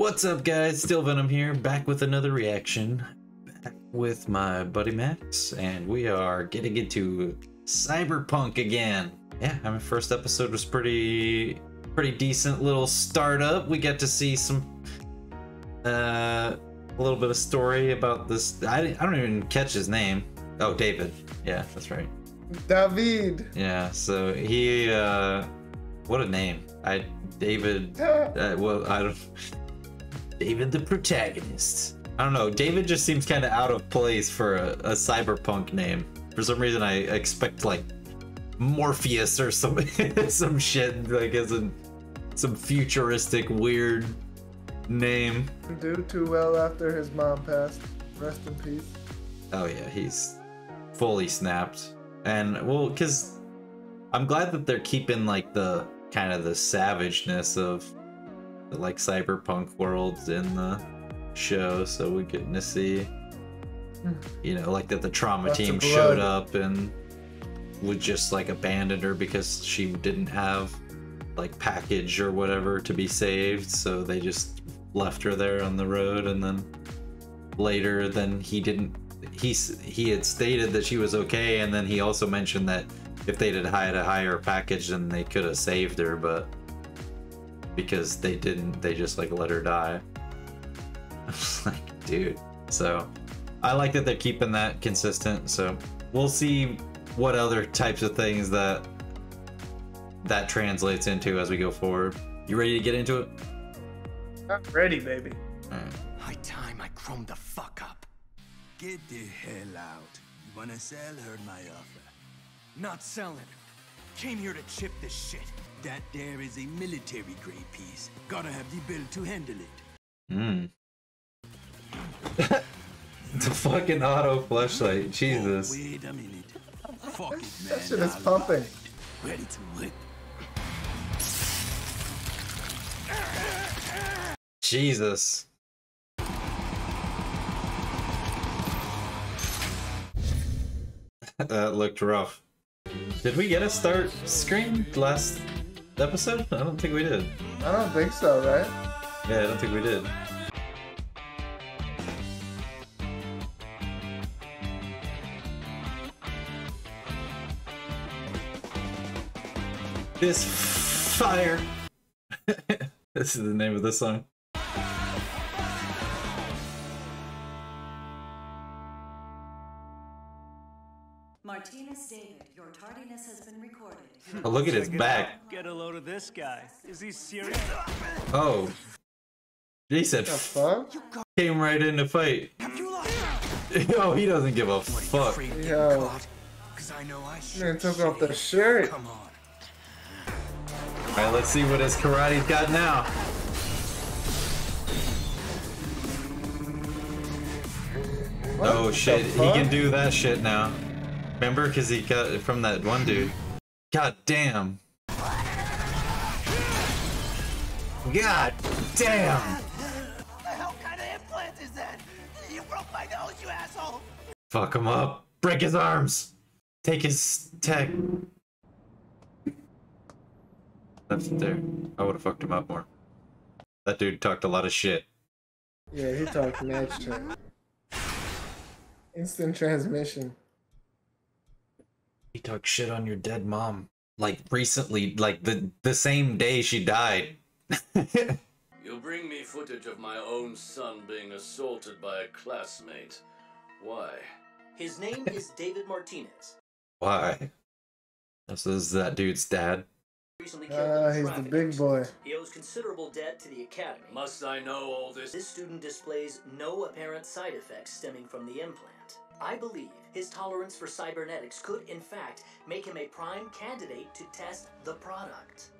What's up, guys? StillVenom here, back with another reaction. Back with my buddy Max, and we are getting into Cyberpunk again. Yeah, I mean, first episode was pretty, pretty decent little startup. We get to see some, uh, a little bit of story about this. I, I don't even catch his name. Oh, David. Yeah, that's right. David. Yeah, so he, uh, what a name. I, David, uh, well, I don't, David the protagonist. I don't know, David just seems kind of out of place for a, a cyberpunk name. For some reason, I expect like Morpheus or some some shit, like as in some futuristic weird name. Do too well after his mom passed. Rest in peace. Oh yeah, he's fully snapped. And well, because I'm glad that they're keeping like the kind of the savageness of the like cyberpunk worlds in the show, so we're getting to see, hmm. you know, like that the trauma Lots team showed up and would just like abandon her because she didn't have like package or whatever to be saved, so they just left her there on the road, and then later, then he didn't. He he had stated that she was okay, and then he also mentioned that if they had had a higher package, then they could have saved her, but because they didn't, they just like let her die. I was like, dude. So I like that they're keeping that consistent. So we'll see what other types of things that that translates into as we go forward. You ready to get into it? I'm ready, baby. Alright. High time I chrome the fuck up. Get the hell out. You wanna sell? Heard my offer. Not selling. Came here to chip this shit. That there is a military grade piece. Gotta have the bill to handle it. Mm. the fucking auto flashlight, Jesus. Oh, wait a minute. Fuck it, man. That shit is I'll pumping. ride. Ready to whip. Jesus. that looked rough. Did we get a start screen last episode? I don't think we did. I don't think so, right? Yeah, I don't think we did. This fire. this is the name of the song. Martinez David, your tardiness has been recorded. Oh, look at his back. Get a load of this guy. Is he serious? Oh. He said fuck? came right in to fight. oh, he doesn't give a fuck. Afraid to get Yo. caught? Cause I know I sure Man took off the shirt. Come on. Alright, let's see what his karate's got now. What Oh shit, he can do that shit now. Remember? Because he got it from that one dude. God damn. God damn. Nose. Fuck him up. Break his arms. Take his tech. It there. I would have fucked him up more. That dude talked a lot of shit. Yeah, he talked mad shit. Instant transmission. He talked shit on your dead mom. Like recently, like the the same day she died. You bring me footage of my own son being assaulted by a classmate. Why? His name is David Martinez. Why? This is that dude's dad. Recently Ah, he's the big boy. He owes considerable debt to the academy. Must I know all this? This student displays no apparent side effects stemming from the implant. I believe his tolerance for cybernetics could, in fact, make him a prime candidate to test the product.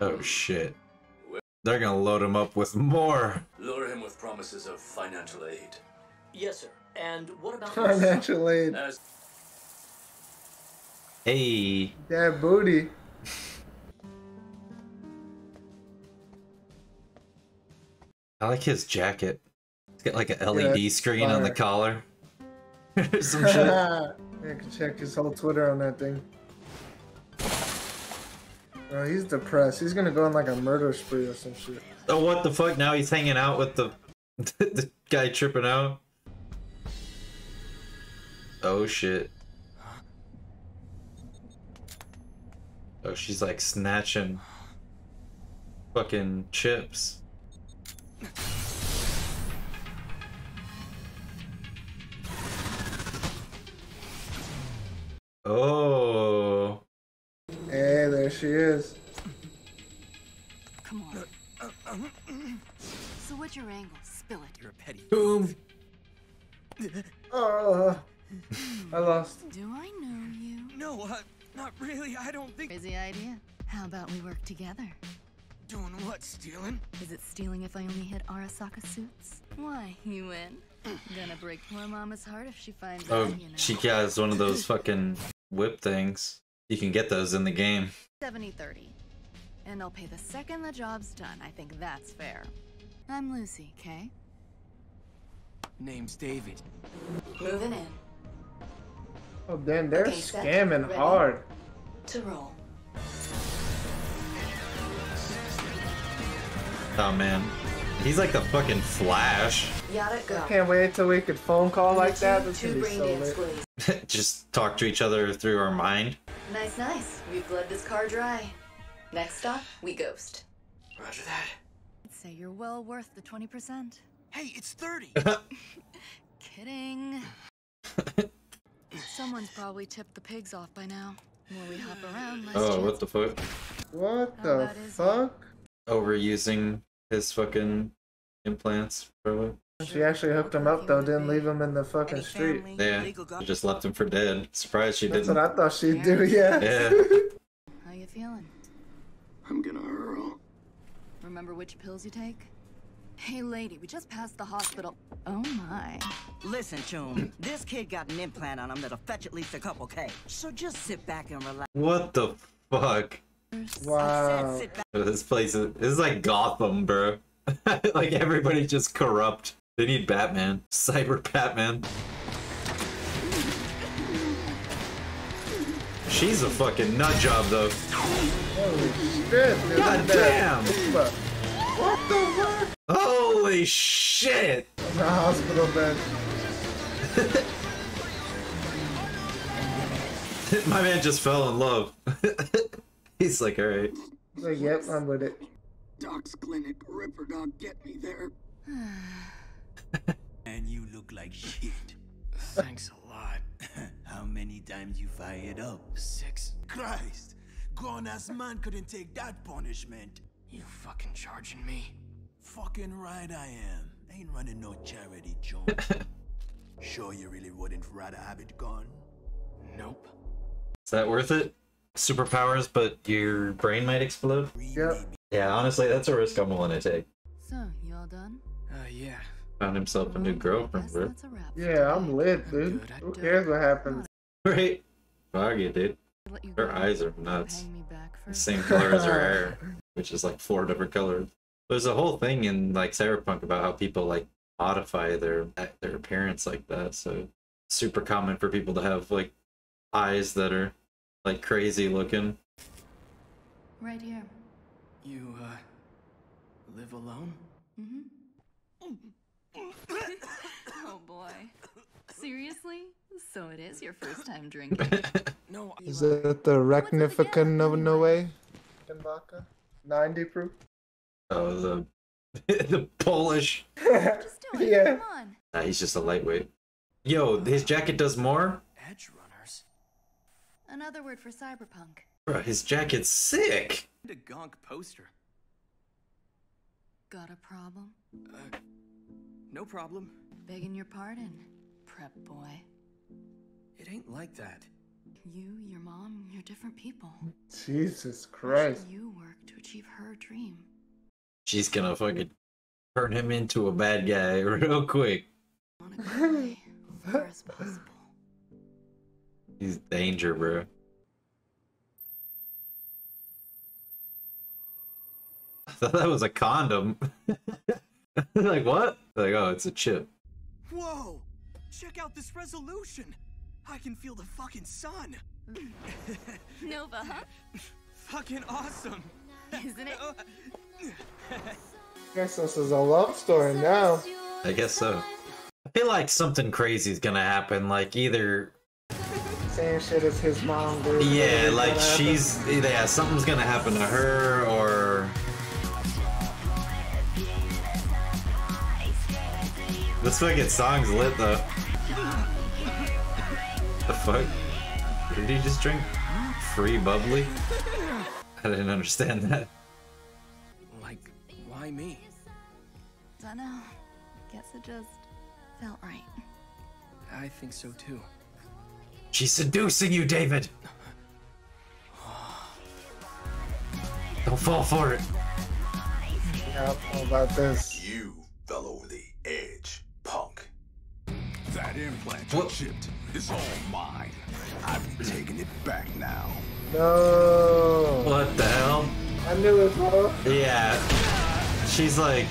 Oh shit. They're gonna load him up with more. Lure him with promises of financial aid. Yes, sir. And what about your son? Financial aid. As Hey. That booty. I like his jacket. It's got like an LED it's screen on the collar. Some shit. yeah, I can check his whole Twitter on that thing. Oh, he's depressed. He's gonna go on like a murder spree or some shit. Oh, what the fuck? Now he's hanging out with the the guy tripping out. Oh shit. Oh, she's like snatching fucking chips. Your angle? Spill it. You're a petty. Boom. Oh, I lost. Do I know you? No, uh, not really. I don't think. Crazy idea. How about we work together? Doing what? Stealing? Is it stealing if I only hit Arasaka suits? Why, you win. Gonna break poor mama's heart if she finds Oh, out, you know. she has one of those fucking whip things. You can get those in the game. 70 30. And I'll pay the second the job's done. I think that's fair. I'm Lucy, okay? Name's David. Moving in. Oh damn, they're Okay, scamming Ready? hard. To roll. Oh man. He's like the fucking Flash. Yada go. Can't wait till we could phone call like Two- that. This Two would be brain so dance, lit. please. Just talk to each other through our mind. Nice, nice. We've bled this car dry. Next stop, we ghost. Roger that. I'd say you're well worth the 20%. Hey, it's 30. Kidding. Someone's probably tipped the pigs off by now. The more we hop around, less Oh, what the fuck? What oh, the about is it? fuck? Overusing his fucking implants, probably. She actually hooked him up though, didn't leave him in the fucking street. Yeah. She just left him for dead. Surprised she didn't. That's what I thought she'd do, yeah. Yeah. How you feeling? I'm gonna hurl. Remember which pills you take? Hey lady, we just passed the hospital. Oh my. Listen, Choom, this kid got an implant on him that'll fetch at least a couple K. So just sit back and relax. What the fuck? Wow. said sit back. This place is this is like Gotham, bro. like everybody's just corrupt. They need Batman. Cyber Batman. She's a fucking nut job though. Holy shit, dude. God look that. damn! What the fuck? Holy shit! In a hospital bed. My man just fell in love. He's like, alright. Like, yep, I'm with it. Doc's clinic, Ripperdoc, get me there. and you look like shit. Thanks a lot. How many times you fired up? Six. Christ! Grown ass man couldn't take that punishment. You fucking charging me? Fucking right I am. Ain't running no charity, John. sure you really wouldn't rather have it gone? Nope. Is that worth it? Superpowers, but your brain might explode? Yep. Yeah, honestly, that's a risk I'm willing to take. So, you all done? Uh, yeah. Found himself a new girlfriend, bro. that's a wrap for Yeah, I'm lit, dude. Who cares what happens? Right? Fuck you, dude. Her eyes are nuts. paying me back for Same color as her hair, which is like four different colors. There's a whole thing in like Cyberpunk about how people like modify their their appearance like that. So super common for people to have like eyes that are like crazy looking. Right here. You, uh, live alone? Mm-hmm. Oh boy. Seriously? So it is your first time drinking. No, I- Is it the Recnificant of no way? Vodka? 90 proof? Oh, the the Polish. Just do it. Yeah. Come on. Nah, he's just a lightweight. Yo, his jacket does more. edgerunners. Another word for cyberpunk. Bro, his jacket's sick. The gonk poster. Got a problem? Uh, no problem. Begging your pardon, prep boy. It ain't like that. You, your mom, you're different people. Jesus Christ. You work to achieve her dream. She's gonna fucking turn him into a bad guy real quick. On a good way, as far as possible. He's danger, bro. I thought that was a condom. like what? Like oh, it's a chip. Whoa! Check out this resolution! I can feel the fucking sun! Nova, huh? fucking awesome. Isn't it? I Guess this is a love story now. I guess so. I feel like something crazy is gonna happen. Like either Same shit as his mom, dude. yeah, like Whatever. she's yeah, something's gonna happen to her or this fucking get song's lit though. The fuck? Did he just drink free bubbly? I didn't understand that. Like, why me? Dunno. Guess it just felt right. I think so too. She's seducing you, David. Don't fall for it. Yep, how about this? Implant What? you chipped is all mine. I'm taking it back now. No. What the hell? I knew it, bro. Yeah. She's like.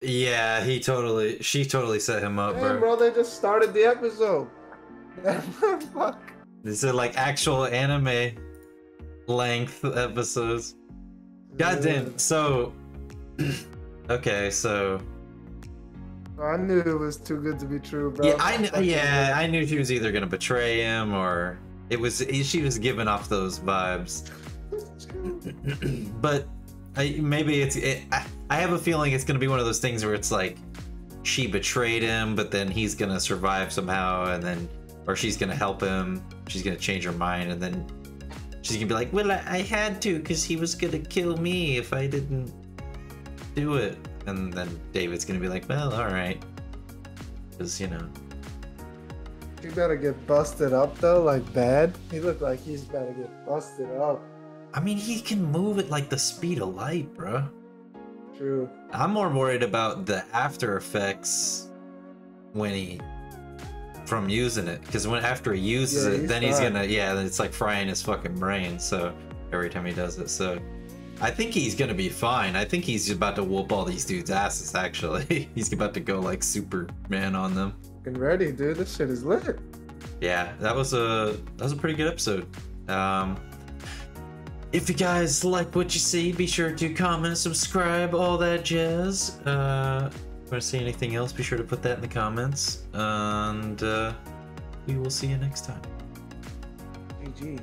Yeah, he totally. She totally set him up, Damn, bro. bro, they just started the episode. Fuck. These are like actual anime length episodes. Goddamn. So. okay, so. I knew it was too good to be true, bro. Yeah, I kn- yeah, I knew she was either gonna betray him or it was she was giving off those vibes. but I, maybe it's it, I, I have a feeling it's gonna be one of those things where it's like she betrayed him, but then he's gonna survive somehow, and then or she's gonna help him. She's gonna change her mind, and then she's gonna be like, "Well, I, I had to because he was gonna kill me if I didn't do it." And then David's gonna be like, "Well, all right," because you know. You better get busted up though, like bad. He looked like he's about to get busted up. I mean, he can move at like the speed of light, bro. True. I'm more worried about the after effects when he from using it, because when after he uses Yeah, it, he's then he's gonna yeah, it's like frying his fucking brain. So every time he does it, so I think he's gonna be fine. I think he's about to whoop all these dudes' asses. Actually, he's about to go like Superman on them. Fucking ready, dude. This shit is lit. yeah that was a that was a pretty good episode um if you guys like what you see be sure to comment subscribe all that jazz uh want to see anything else be sure to put that in the comments and uh we will see you next time GG.